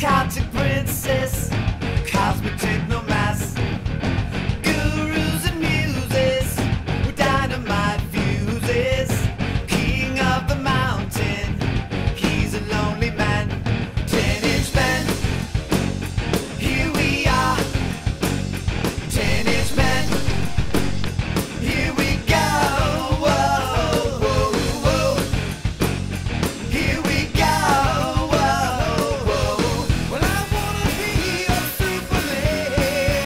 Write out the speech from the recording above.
got to